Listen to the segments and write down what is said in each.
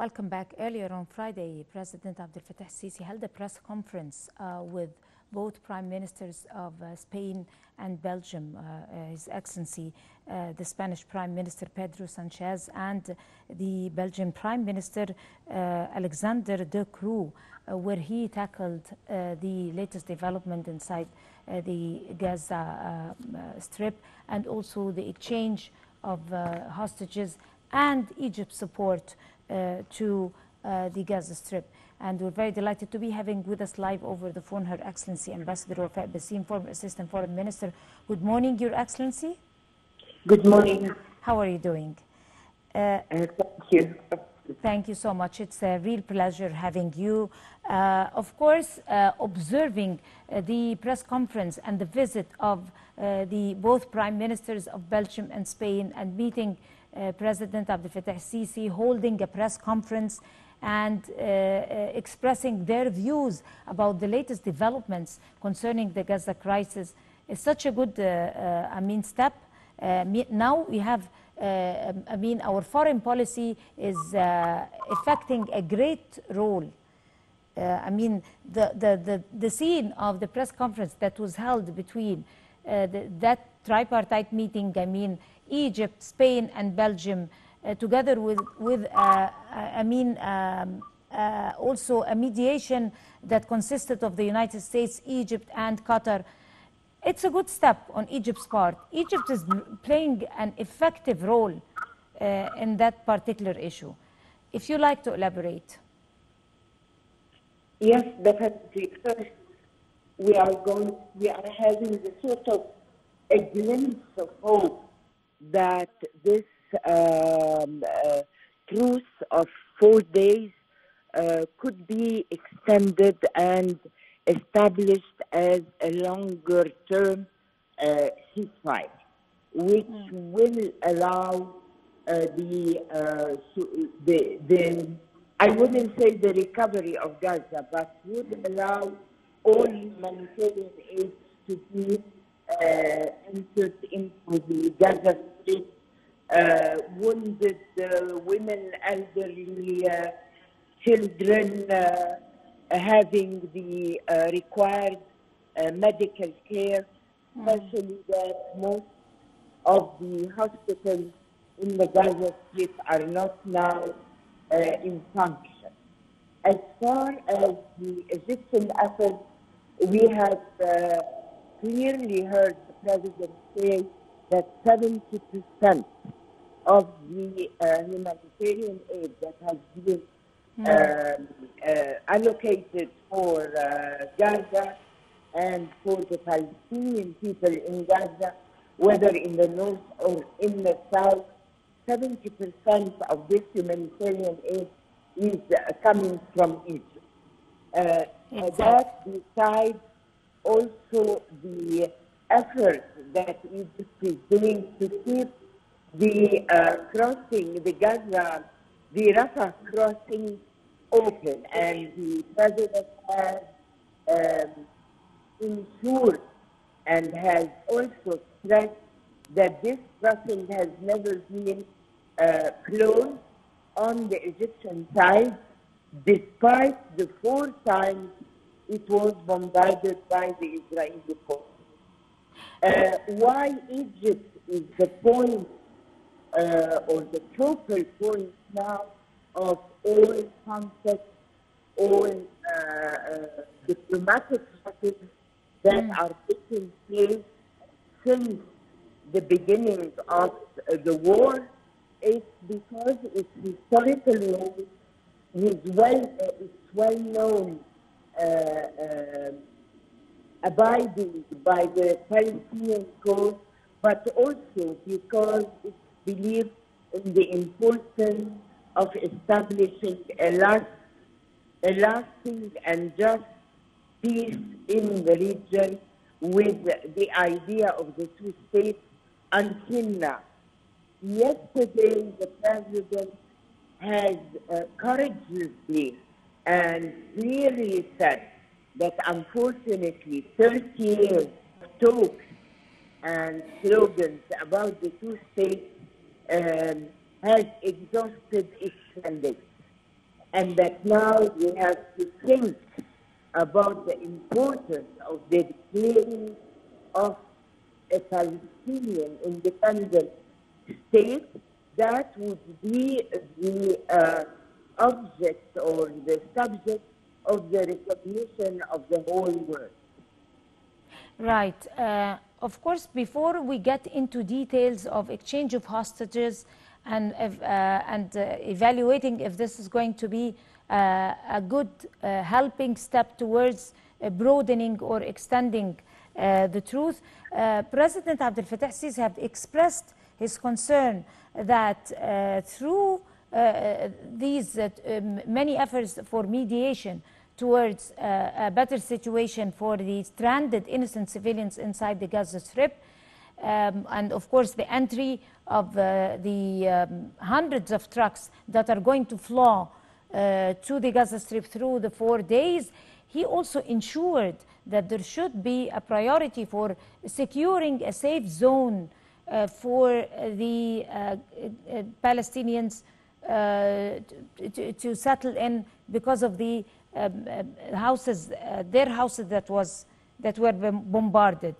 Welcome back. Earlier on Friday, President Abdel Fattah Sisi held a press conference uh, with both prime ministers of uh, Spain and Belgium, uh, His Excellency, uh, the Spanish Prime Minister Pedro Sanchez, and the Belgian Prime Minister uh, Alexander De Croo, uh, where he tackled the latest development inside the Gaza Strip and also the exchange of hostages and Egypt's support to the Gaza Strip and we're very delighted to be having with us live over the phone Her Excellency Ambassador Wafaa Baseem, former Assistant Foreign Minister. Good morning, Your Excellency. Good morning. How are you doing? Uh, uh, thank you. Thank you so much. It's a real pleasure having you. Uh, of course, uh, observing uh, the press conference and the visit of uh, the both prime ministers of Belgium and Spain and meeting President Abdel Fattah Sisi, holding a press conference and uh, uh, expressing their views about the latest developments concerning the Gaza crisis is such a good, uh, I mean, step. now we have, I mean, our foreign policy is affecting a great role uh, I mean, the, the, the, the, scene of the press conference that was held between uh, the, that tripartite meeting, I mean, Egypt, Spain, and Belgium, uh, together with, with uh, I mean, um, uh, also a mediation that consisted of the United States, Egypt, and Qatar. It's a good step on Egypt's part. Egypt is playing an effective role in that particular issue. If you like to elaborate. Yes, definitely. First, we are going, we are having the sort of a glimpse of hope that this um, uh, truce of four days uh, could be extended and established as a longer term uh, ceasefire, which mm. will allow uh, the, uh, the, the, I wouldn't say the recovery of Gaza, but would allow all humanitarian aid to be uh, entered into the Gaza Uh, wounded uh, women, elderly uh, children having the required medical care, especially that most of the hospitals in the Gaza Strip are not now uh, in function. As far as the Egyptian efforts, we have uh, clearly heard the president say that 70% of the uh, humanitarian aid that has been mm. allocated for uh, Gaza and for the Palestinian people in Gaza, whether in the north or in the south, 70% of this humanitarian aid is uh, coming from Egypt. Uh, exactly. That besides also the effort that Egypt is doing to keep the uh, crossing, the Gaza, the Rafah crossing open, and the president has um, ensured and has also stressed that this crossing has never been uh, closed on the Egyptian side, despite the four times it was bombarded by the Israeli forces. Uh, why Egypt is the point uh, or the focal point now of all conflicts, all uh, uh, diplomatic strategies that mm. are taking place since the beginning of the war. It's because it's historically known, it's well, it's well known uh, uh, abiding by the Palestinian cause, but also because it believes in the importance of establishing a, last, a lasting and just peace in the region with the idea of the two states until now. Yesterday, the president has uh, courageously and clearly said that unfortunately 30 years of talks and slogans about the two states um, has exhausted its mandate. and that now we have to think about the importance of the declaring of a Palestinian independent state that would be the uh, object or the subject of the recognition of the whole world. Right. Uh, of course, before we get into details of exchange of hostages and, uh, and uh, evaluating if this is going to be uh, a good uh, helping step towards uh, broadening or extending the truth, President Abdel Fattah Sisi have expressed his concern that through these uh, um, many efforts for mediation towards uh, a better situation for the stranded innocent civilians inside the Gaza Strip, um, and of course the entry of uh, the um, hundreds of trucks that are going to flow uh, to the Gaza Strip through the four days, he also ensured that there should be a priority for securing a safe zone uh, for the uh, uh, Palestinians uh, to, to, settle in because of the um, uh, houses, uh, their houses that was that were bombarded.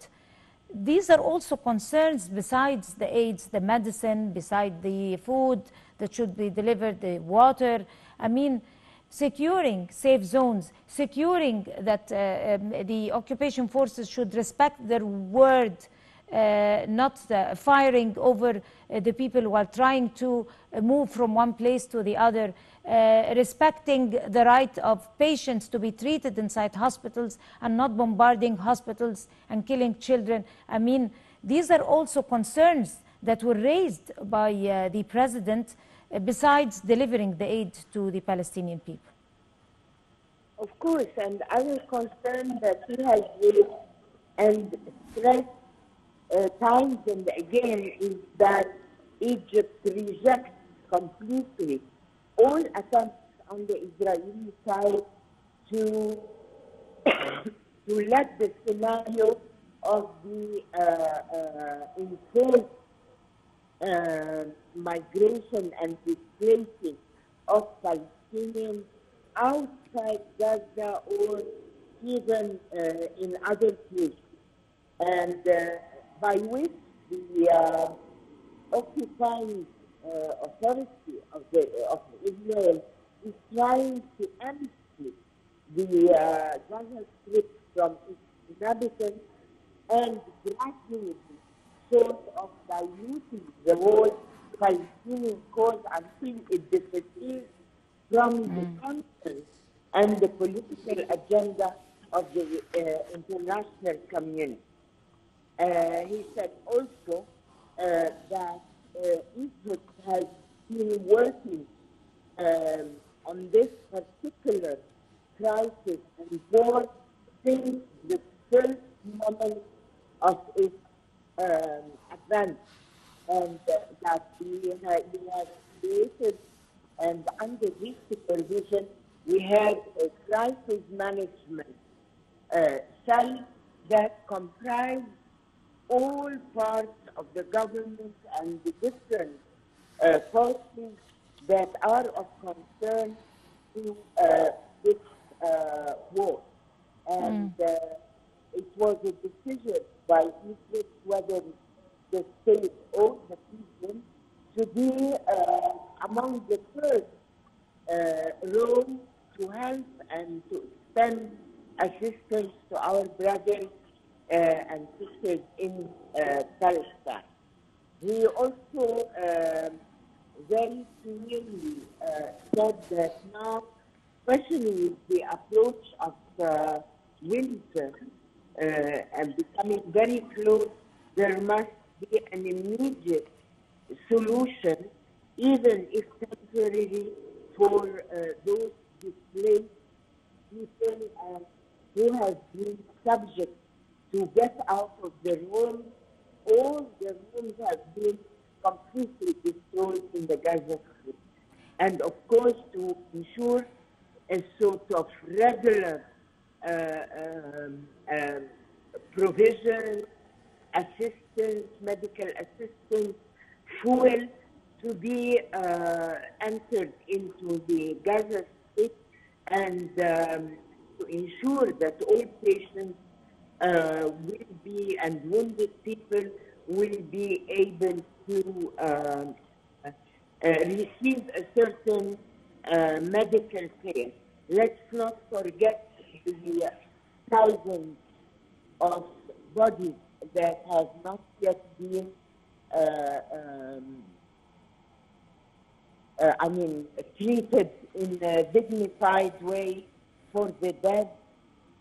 These are also concerns besides the aids, the medicine, beside the food that should be delivered, the water. I mean, securing safe zones, securing that uh, um, the occupation forces should respect their word, uh, not uh, firing over the people who are trying to move from one place to the other, respecting the right of patients to be treated inside hospitals and not bombarding hospitals and killing children. I mean, these are also concerns that were raised by uh, the president uh, besides delivering the aid to the Palestinian people. Of course, and I other concern that he has raised and stressed uh, times and again is that Egypt rejects completely all attempts on the Israeli side to to let the scenario of the uh, uh, uh, migration and displacing of Palestinians outside Gaza or even uh, in other places. And uh, by which the uh, occupying uh, authority of, the, of Israel is trying to empty the uh, Gaza Strip from its inhabitants and gradually sort of diluting the whole Palestinian cause until it disappears from mm. the content and the political agenda of the uh, international community. Uh, he said also uh, that uh, Egypt has been working um, on this particular crisis and war since the first moment of its um, advance, and uh, that we have, we have created, and under this supervision, we have a crisis management uh, cell that comprises all parts of the government and the different uh, forces that are of concern to uh, this uh, war. And mm. it was a decision by Egypt whether the state or the people to be uh, among the first uh, role to help and to extend assistance to our brothers uh, and sisters in uh, Palestine. He also um, very clearly uh, said that now, especially with the approach of winter and becoming very close, there must be an immediate solution, even if temporary, for uh, those displaced people uh, who have been subject to get out of the room. All the rooms have been completely destroyed in the Gaza Strip. And of course, to ensure a sort of regular uh, um, um, provision, assistance, medical assistance, fuel to be uh, entered into the Gaza Strip and um, to ensure that all patients will be and wounded people will be able to um, uh, receive a certain uh, medical care. Let's not forget the thousands of bodies that have not yet been, uh, um, uh, I mean, treated in a dignified way for the dead.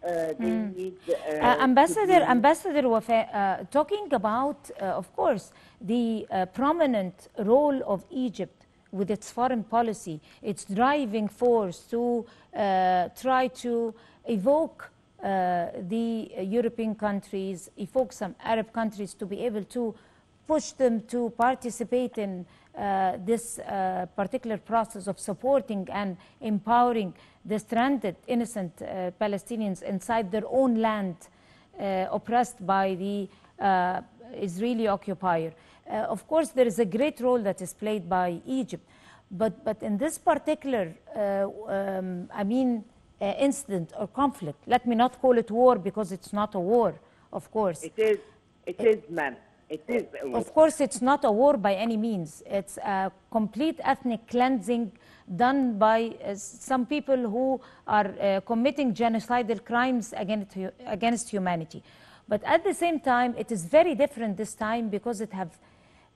Uh, they need, uh, Uh, Ambassador, Ambassador Wafaa, uh, talking about, uh, of course, the uh, prominent role of Egypt with its foreign policy, its driving force to uh, try to evoke uh, the European countries, evoke some Arab countries to be able to push them to participate in this uh, particular process of supporting and empowering the stranded innocent uh, Palestinians inside their own land uh, oppressed by the uh, Israeli occupier. Uh, of course, there is a great role that is played by Egypt, but, but in this particular, uh, um, I mean, uh, incident or conflict, let me not call it war because it's not a war, of course. It is, it is, ma'am. It is. Of course, it's not a war by any means. It's a complete ethnic cleansing done by uh, some people who are uh, committing genocidal crimes against, against humanity. But at the same time, it is very different this time because it have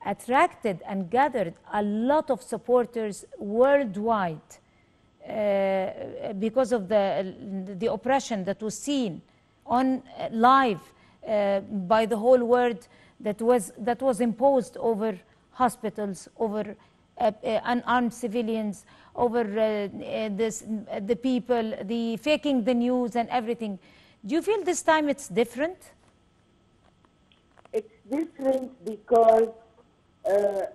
attracted and gathered a lot of supporters worldwide uh, because of the, the oppression that was seen on uh, live uh, by the whole world that was, that was imposed over hospitals, over uh, uh, unarmed civilians, over uh, uh, this, uh, the people, the faking the news and everything. Do you feel this time it's different? It's different because uh,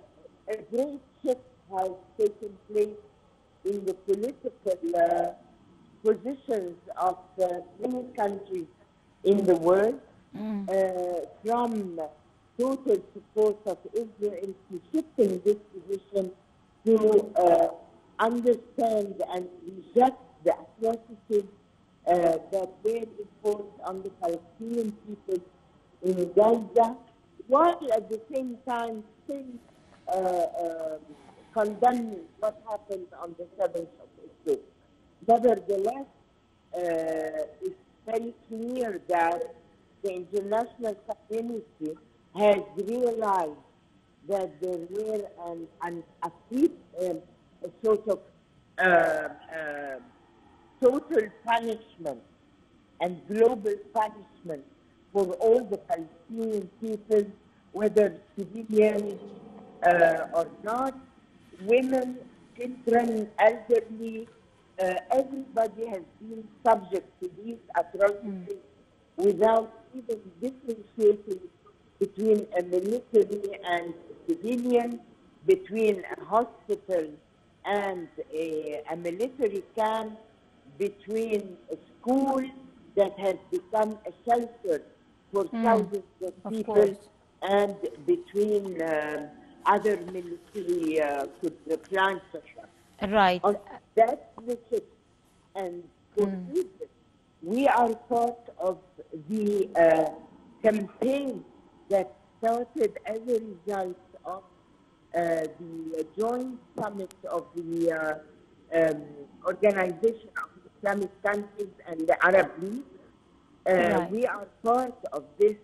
a great shift has taken place in the political uh, positions of uh, many countries in the world, uh, from total support of Israel to shifting this position to uh, understand and reject the atrocities uh, that were imposed on the Palestinian people in Gaza, while at the same time still uh, uh, condemning what happened on the 7th of October. Nevertheless, uh, it's very clear that the international community has realized that there were an, an um, a sort of uh, uh, total punishment and global punishment for all the Palestinian people, whether civilians uh, or not, women, children, elderly, uh, everybody has been subject to these atrocities without even differentiating between a military and civilian, between a hospital and a, a military camp, between a school that has become a shelter for thousands of, people, and between um, other military uh, plants. Right. On that visit and for Egypt, we are part of the uh, campaign that started as a result of uh, the joint summit of the uh, um, Organization of Islamic Countries and the Arab League. Uh, Right. We are part of this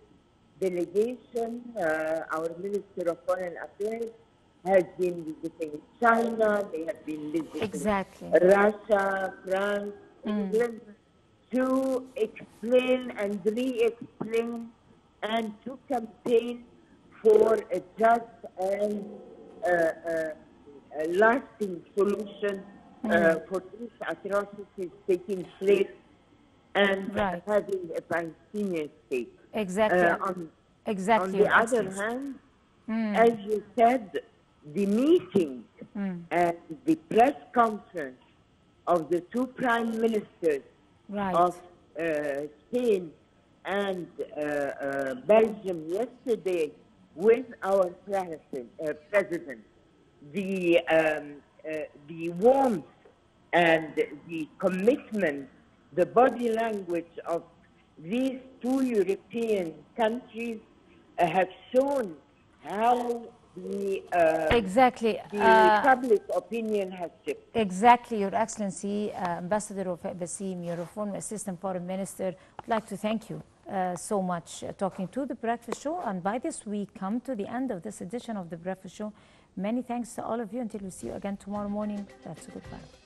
delegation. Uh, our Minister of Foreign Affairs has been visiting China. They have been visiting Exactly. Russia, France, England, to explain and re-explain and to campaign for a just and uh, uh, a lasting solution uh, for these atrocities taking place and Right. having a Palestinian state. Exactly. Uh, on, exactly. on the other hand, as you said, the meeting and the press conference of the two prime ministers Right. of uh, Spain and uh, uh, Belgium yesterday with our president, uh, president the, um, uh, the warmth and the commitment, the body language of these two European countries uh, have shown how the, uh, Exactly. the Uh, public opinion has shifted. Exactly, Your Excellency, uh, Ambassador of Baseem, your former Assistant Foreign Minister, would like to thank you uh, so much uh, talking to the Breakfast Show. And by this, we come to the end of this edition of the Breakfast Show. Many thanks to all of you. Until we see you again tomorrow morning, that's a goodbye.